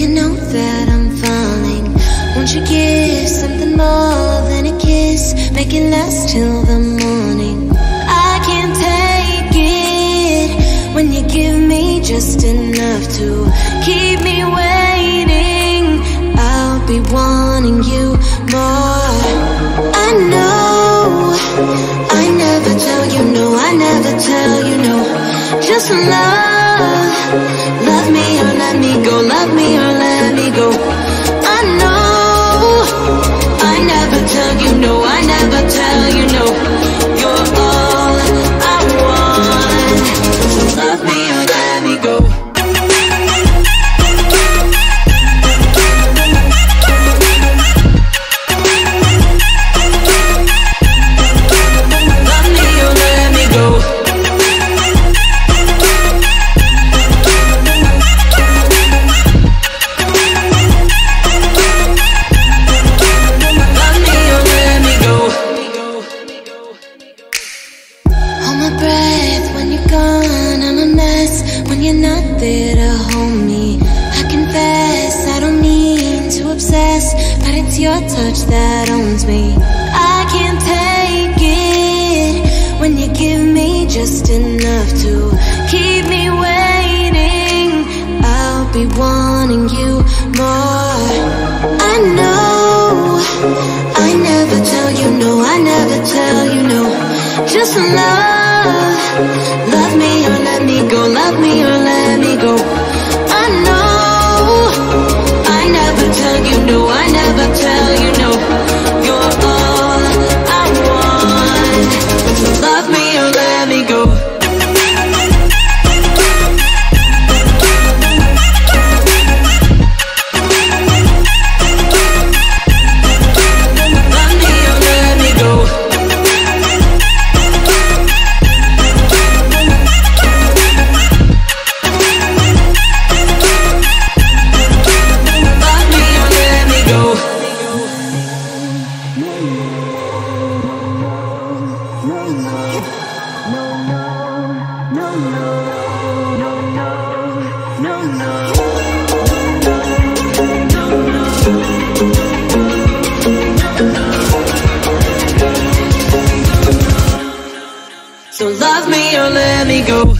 you know that I'm falling? Won't you give something more than a kiss? Make it last till the morning. I can't take it when you give me just enough to keep me waiting. I'll be wanting you more. I know I never tell you no, I never tell you no. Just love, love me or let me go, love me or let me go. When you're not there to hold me. I confess I don't mean to obsess, but it's your touch that owns me. I can't take it when you give me just enough to keep me waiting. I'll be wanting you more. I know I never tell you no, I never tell you no. Just love, Love me or let me go, love me or let me go. So love me or let me go.